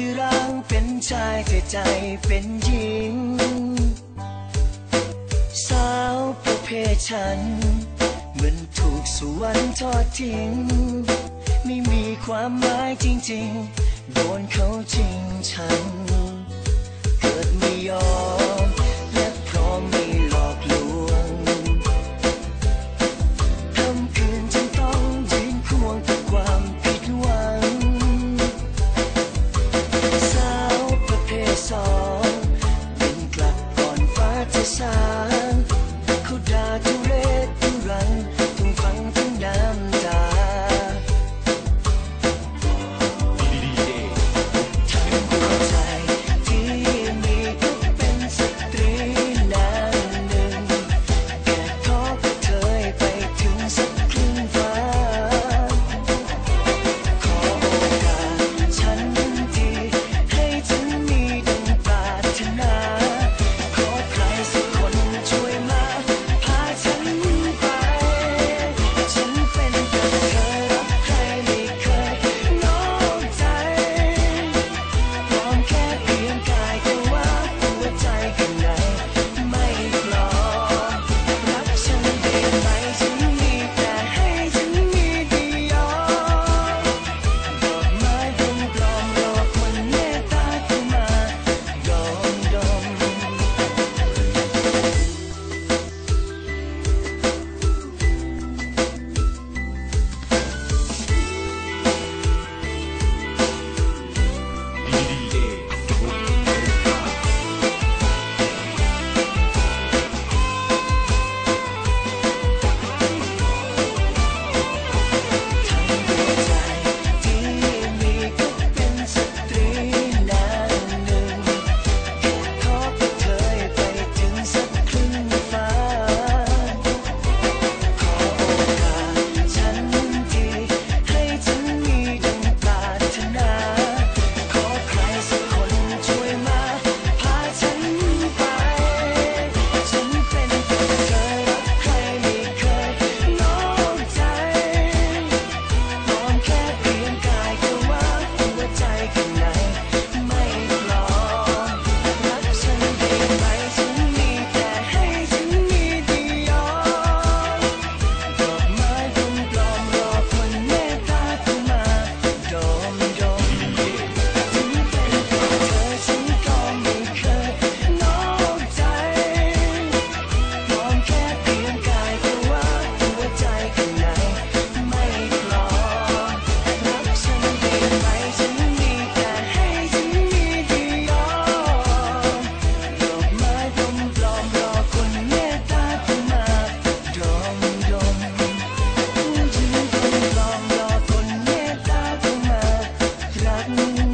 ที่ร่างเป็นชายแต่ใจเป็นหญิง สาวประเภทฉัน เหมือนถูกสุวรรณทอดทิ้ง ไม่มีความหมายจริงๆ โดนเขาจริงฉัน เกิดไม่ยอม อ that.